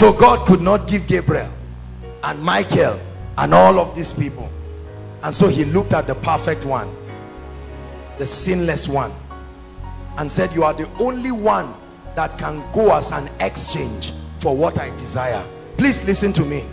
So God could not give Gabriel and Michael and all of these people. And so he looked at the perfect one, the sinless one, and said, you are the only one that can go as an exchange for what I desire. Please listen to me.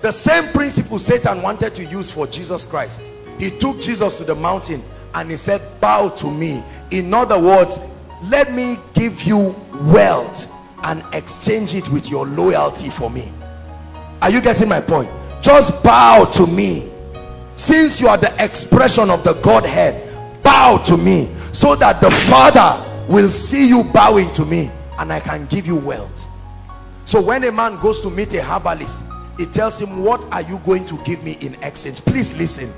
The same principle Satan wanted to use for Jesus Christ. He took Jesus to the mountain and he said, bow to me. In other words, let me give you wealth and exchange it with your loyalty for me. Are you getting my point? Just bow to me. Since you are the expression of the Godhead, bow to me so that the Father will see you bowing to me and I can give you wealth. So when a man goes to meet a herbalist, he tells him, what are you going to give me in exchange? Please listen.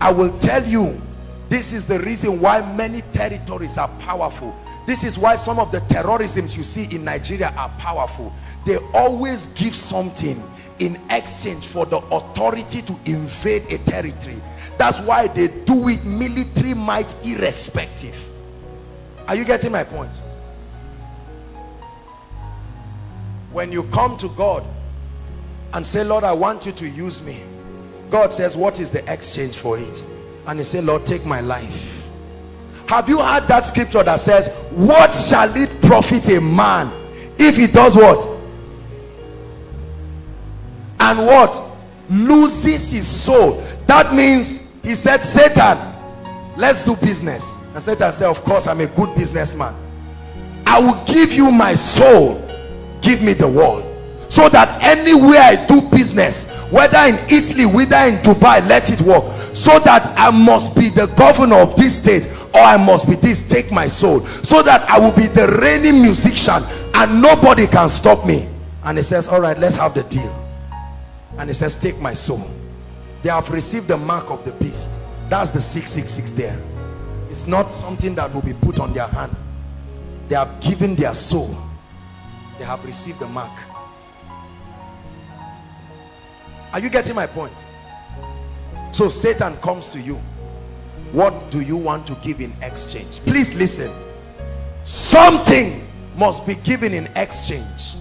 I will tell you, this is the reason why many territories are powerful. This is why some of the terrorisms you see in Nigeria are powerful. They always give something in exchange for the authority to invade a territory. That's why they do it military might irrespective. Are you getting my point? When you come to God and say, Lord, I want you to use me. God says, what is the exchange for it? And you say, Lord, take my life. Have you heard that scripture that says, what shall it profit a man if he does what? And what? Loses his soul. That means he said, Satan, let's do business. And Satan said, of course, I'm a good businessman. I will give you my soul. Give me the world so that anywhere I do business whether in Italy whether in Dubai let it work. So that I must be the governor of this state or I must be this. Take my soul. So that I will be the reigning musician and nobody can stop me. And he says all right let's have the deal. And he says take my soul. They have received the mark of the beast. That's the 666 there. It's not something that will be put on their hand. They have given their soul. They have received the mark are you getting my point? So satan comes to you. What do you want to give in exchange? Please listen. Something must be given in exchange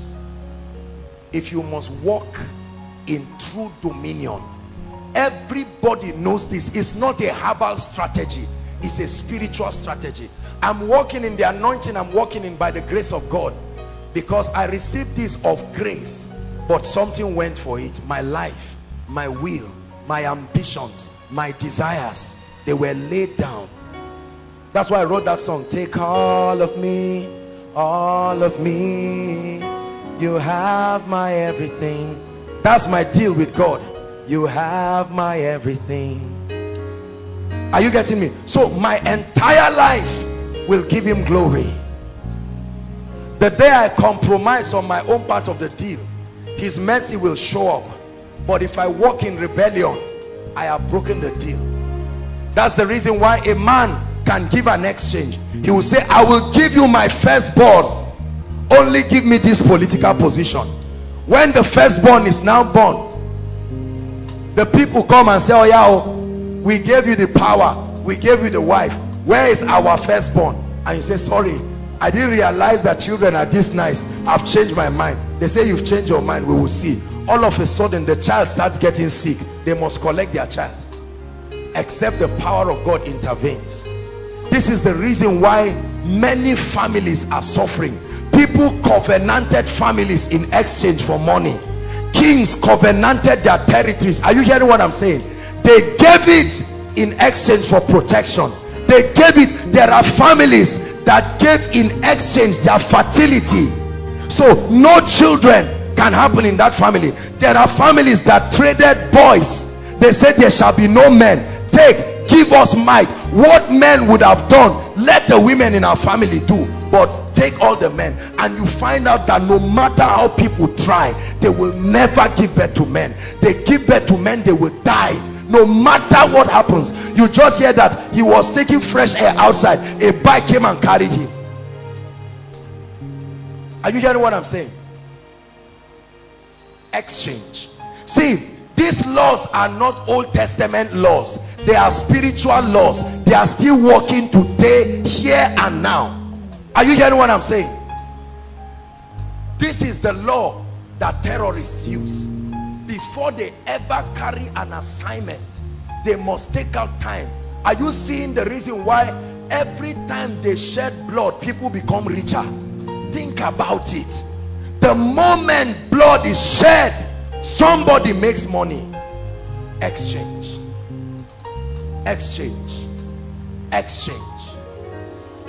if you must walk in true dominion. Everybody knows this. It's not a herbal strategy. It's a spiritual strategy. I'm walking in the anointing. I'm walking in by the grace of god. Because i received this of grace but something went for it. My life my will my ambitions my desires they were laid down. That's why i wrote that song take all of me all of me. You have my everything. That's my deal with god. You have my everything. Are you getting me? So my entire life will give him glory. The day i compromise on my own part of the deal his mercy will show up. But if i walk in rebellion i have broken the deal. That's the reason why a man can give an exchange. He will say i will give you my firstborn. Only give me this political position. When the firstborn is now born the people come and say oh yeah oh, we gave you the power. We gave you the wife. Where is our firstborn? And you say sorry i didn't realize that children are this nice. I've changed my mind. They say you've changed your mind we will see. All of a sudden the child starts getting sick. They must collect their child. Except the power of god intervenes. This is the reason why many families are suffering. People covenanted families in exchange for money. Kings covenanted their territories. Are you hearing what i'm saying? They gave it in exchange for protection they gave it. There are families that gave in exchange their fertility. So no children can happen in that family. There are families that traded boys. They said there shall be no men. Take give us might. What men would have done let the women in our family do. But take all the men and you find out that no matter how people try they will never give birth to men. They give birth to men they will die no matter what happens you just hear that he was taking fresh air outside. A bike came and carried him. Are you hearing what i'm saying? Exchange. See these laws are not old testament laws. They are spiritual laws. They are still working today here and now. Are you hearing what i'm saying? This is the law that terrorists use before they ever carry an assignment they must take out time. Are you seeing the reason why every time they shed blood people become richer? Think about it. The moment blood is shed somebody makes money. Exchange. Exchange. Exchange.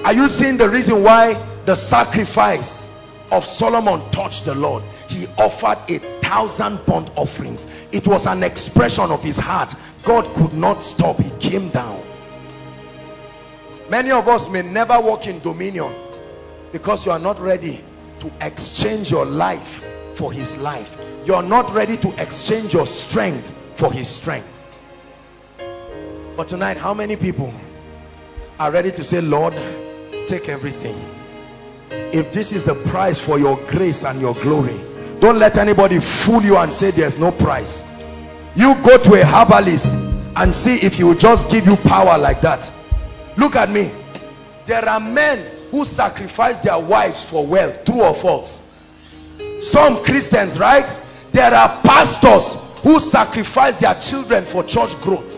Are you seeing the reason why the sacrifice of Solomon touched the Lord? He offered a thousand burnt offerings. It was an expression of his heart. God could not stop. He came down. Many of us may never walk in dominion because you are not ready to exchange your life for his life. You're not ready to exchange your strength for his strength. But tonight how many people are ready to say Lord take everything if this is the price for your grace and your glory don't let anybody fool you and say there's no price. You go to a herbalist and see if he will just give you power like that. Look at me. There are men who sacrifice their wives for wealth true or false? Some christians right? There are pastors who sacrifice their children for church growth.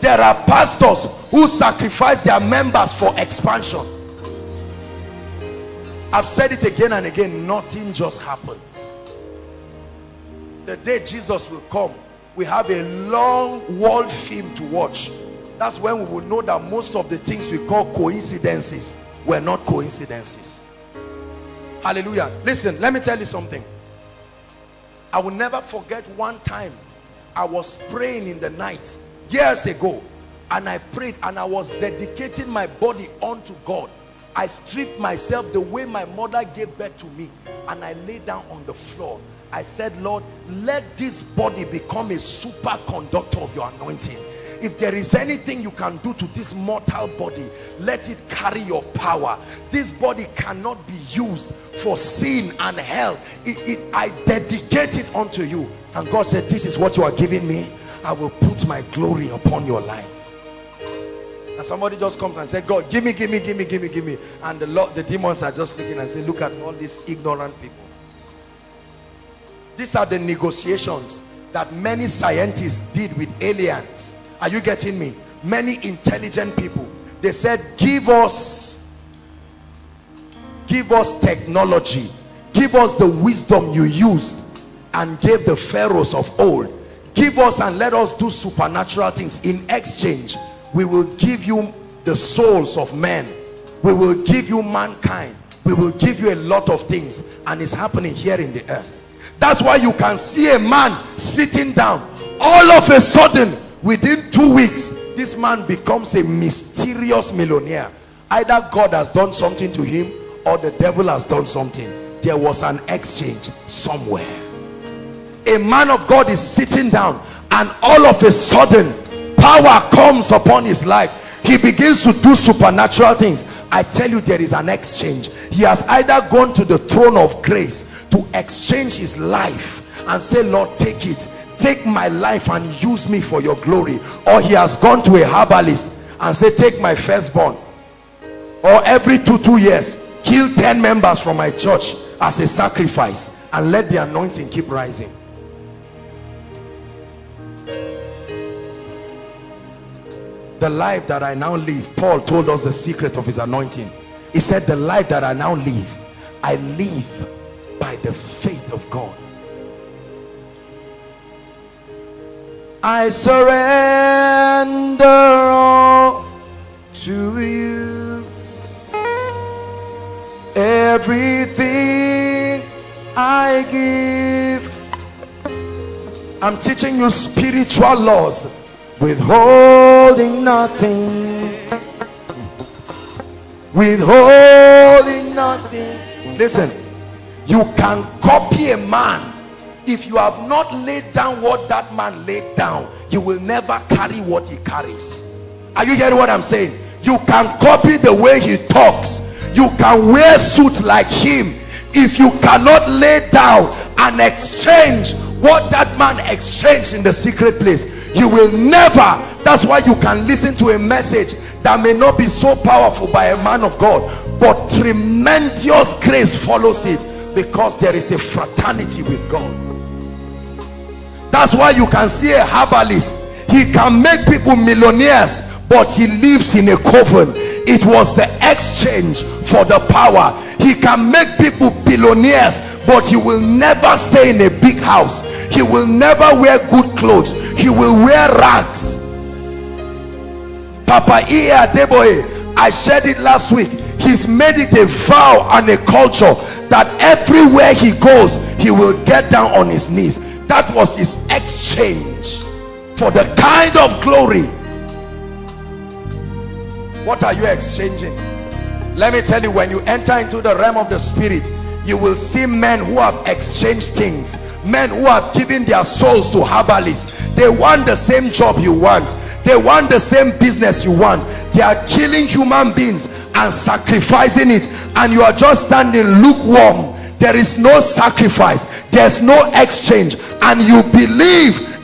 There are pastors who sacrifice their members for expansion. I've said it again and again nothing just happens the day jesus will come we have a long wall film to watch. That's when we will know that most of the things we call coincidences were not coincidences. Hallelujah. Listen let me tell you something. I will never forget one time i was praying in the night years ago and i prayed and i was dedicating my body unto god. I stripped myself the way my mother gave birth to me and i lay down on the floor i said lord let this body become a superconductor of your anointing. If there is anything you can do to this mortal body let it carry your power. This body cannot be used for sin and hell. It, it, i dedicate it unto you. And god said this is what you are giving me. I will put my glory upon your life. And somebody just comes and said god give me give me give me give me give me. And the lord the demons are just looking and say look at all these ignorant people these are the negotiations that many scientists did with aliens. Are you getting me? Many intelligent people. They said give us give us technology. Give us the wisdom you used and gave the pharaohs of old. Give us and let us do supernatural things. In exchange we will give you the souls of men. We will give you mankind. We will give you a lot of things. And it's happening here in the earth that's why you can see a man sitting down. All of a sudden within two weeks this man becomes a mysterious millionaire. Either god has done something to him or the devil has done something. There was an exchange somewhere. A man of god is sitting down and all of a sudden power comes upon his life. He begins to do supernatural things i tell you there is an exchange. He has either gone to the throne of grace to exchange his life and say lord take it. Take my life and use me for your glory. Or he has gone to a herbalist and say take my firstborn. Or every two two years kill 10 members from my church as a sacrifice and let the anointing keep rising the life that I now live Paul told us the secret of his anointing. He said the life that I now live I live by the faith of God. I surrender all to you. Everything I give I'm teaching you spiritual laws withholding nothing. Withholding nothing. Listen you can copy a man. If you have not laid down what that man laid down you will never carry what he carries. Are you hearing what i'm saying? You can copy the way he talks. You can wear suit like him. If you cannot lay down and exchange what that man exchanged in the secret place. You will never that's why you can listen to a message that may not be so powerful by a man of God but tremendous grace follows it because there is a fraternity with God. That's why you can see a herbalist. He can make people millionaires but he lives in a coven. It was the exchange for the power. He can make people billionaires but he will never stay in a big house. He will never wear good clothes. He will wear rags. Papa. Adeboye I said it last week. He's made it a vow and a culture that everywhere he goes he will get down on his knees. That was his exchange for the kind of glory. What are you exchanging? Let me tell you when you enter into the realm of the spirit you will see men who have exchanged things men who have given their souls to herbalists. They want the same job you want. They want the same business you want. They are killing human beings and sacrificing it. And you are just standing lukewarm. There is no sacrifice. There's no exchange. And you believe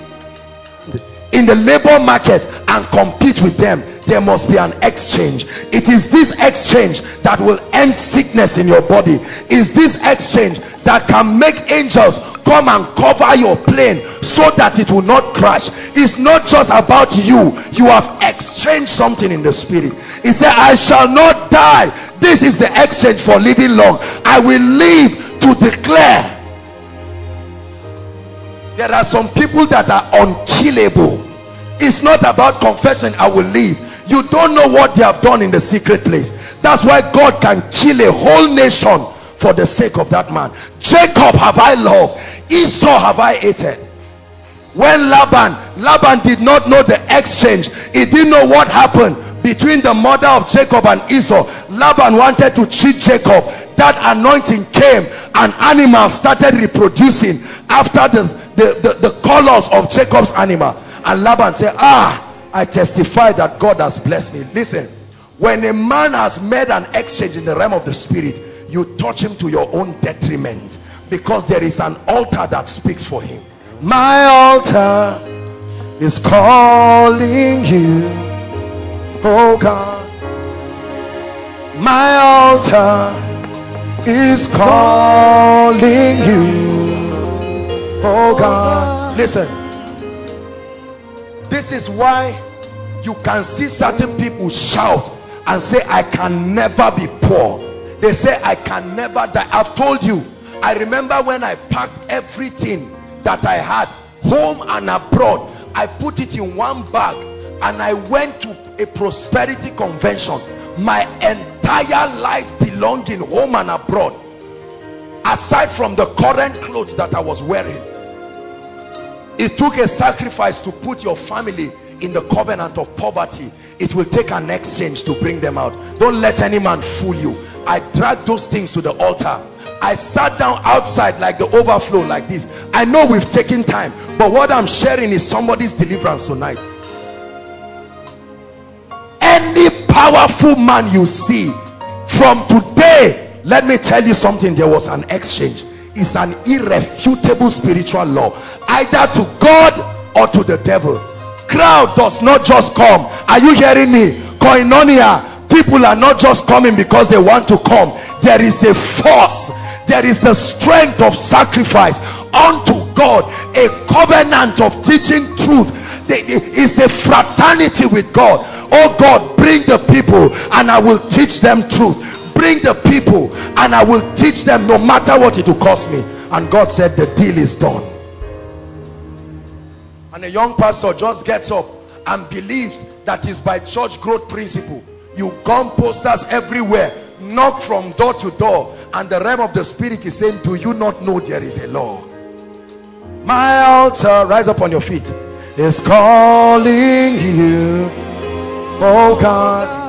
in the labor market and compete with them there must be an exchange. It is this exchange that will end sickness in your body. Is this exchange that can make angels come and cover your plane so that it will not crash. It's not just about you. You have exchanged something in the spirit. He said i shall not die. This is the exchange for living long. I will live to declare there are some people that are unkillable. It's not about confession i will leave. You don't know what they have done in the secret place. That's why god can kill a whole nation for the sake of that man. Jacob have i loved. Esau have i hated. When laban laban did not know the exchange he didn't know what happened between the mother of jacob and esau laban wanted to cheat jacob that anointing came and animals started reproducing after the the, the, the colors of jacob's animal and laban said ah I testify that God has blessed me. Listen, when a man has made an exchange in the realm of the spirit, you touch him to your own detriment because there is an altar that speaks for him. My altar is calling you, oh God. My altar is calling you, oh God. Listen this is why you can see certain people shout and say i can never be poor they say i can never die i've told you i remember when i packed everything that i had home and abroad i put it in one bag and i went to a prosperity convention. My entire life belonging home and abroad. Aside from the current clothes that i was wearing. It took a sacrifice to put your family in the covenant of poverty. It will take an exchange to bring them out. Don't let any man fool you. I dragged those things to the altar. I sat down outside like the overflow like this. I know we've taken time but what I'm sharing is somebody's deliverance tonight powerful man you see. From today let me tell you something. There was an exchange. It's an irrefutable spiritual law. Either to God or to the devil. Crowd does not just come. Are you hearing me? Koinonia people are not just coming because they want to come. There is a force. There is the strength of sacrifice unto God. A covenant of teaching truth it's a fraternity with God. Oh God bring the people and I will teach them truth. Bring the people and I will teach them no matter what it will cost me. And God said the deal is done. And a young pastor just gets up and believes that is by church growth principle. You gum posters everywhere knock from door to door and the realm of the spirit is saying do you not know there is a law? My altar rise up on your feet is calling you. Oh God